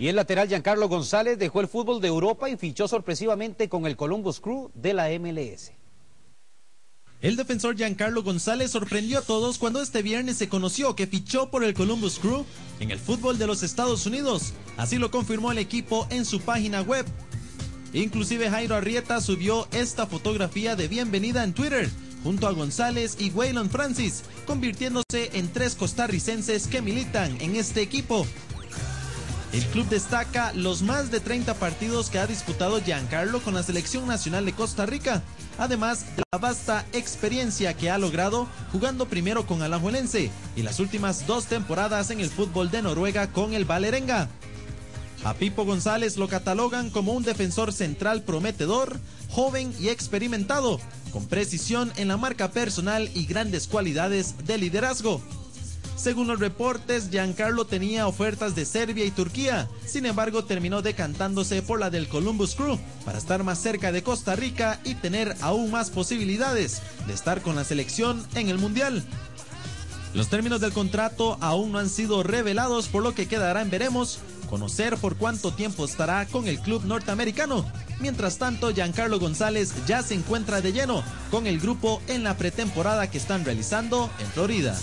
Y el lateral Giancarlo González dejó el fútbol de Europa y fichó sorpresivamente con el Columbus Crew de la MLS. El defensor Giancarlo González sorprendió a todos cuando este viernes se conoció que fichó por el Columbus Crew en el fútbol de los Estados Unidos. Así lo confirmó el equipo en su página web. Inclusive Jairo Arrieta subió esta fotografía de bienvenida en Twitter junto a González y Waylon Francis, convirtiéndose en tres costarricenses que militan en este equipo. El club destaca los más de 30 partidos que ha disputado Giancarlo con la selección nacional de Costa Rica, además de la vasta experiencia que ha logrado jugando primero con Alajuelense y las últimas dos temporadas en el fútbol de Noruega con el Valerenga. A Pipo González lo catalogan como un defensor central prometedor, joven y experimentado, con precisión en la marca personal y grandes cualidades de liderazgo. Según los reportes, Giancarlo tenía ofertas de Serbia y Turquía, sin embargo terminó decantándose por la del Columbus Crew para estar más cerca de Costa Rica y tener aún más posibilidades de estar con la selección en el Mundial. Los términos del contrato aún no han sido revelados, por lo que quedará en veremos conocer por cuánto tiempo estará con el club norteamericano. Mientras tanto, Giancarlo González ya se encuentra de lleno con el grupo en la pretemporada que están realizando en Florida.